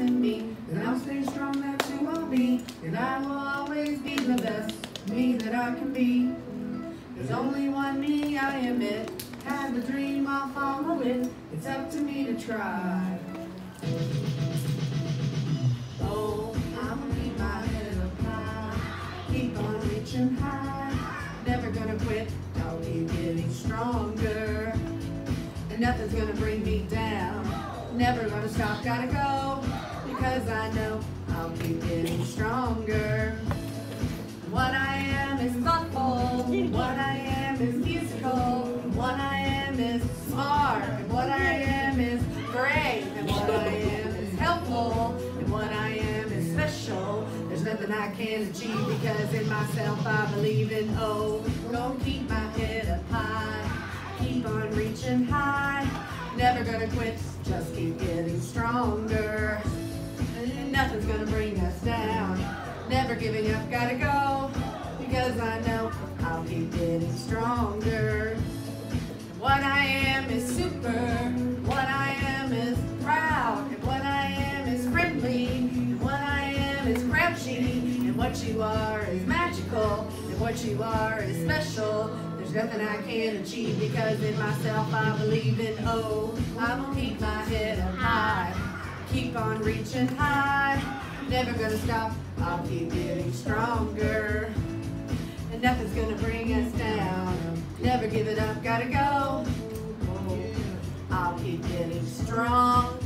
in me. And I'll stay strong, that's who I'll be. And I will always be the best me that I can be. There's only one me, I admit. Have a dream, I'll follow it. It's up to me to try. Oh, I'ma keep my head up high. Keep on reaching high. Never gonna quit, I'll keep getting stronger. And nothing's gonna bring me down. Never gonna stop, gotta go. Because I know I'll keep getting stronger. What I am is thoughtful. What I am is musical. What I am is smart. And what I am is great. And what I am is helpful. And what I am is special. There's nothing I can't achieve because in myself I believe in. Oh, gonna keep my head up high. Keep on reaching high. Never gonna quit. Just keep getting stronger. Never giving up, gotta go. Because I know I'll keep getting stronger. What I am is super. What I am is proud. And what I am is friendly. And what I am is grouchy. And what you are is magical. And what you are is special. There's nothing I can't achieve because in myself I believe in. Oh, I on reaching high. Never gonna stop. I'll keep getting stronger. And nothing's gonna bring us down. Never give it up, gotta go. I'll keep getting strong.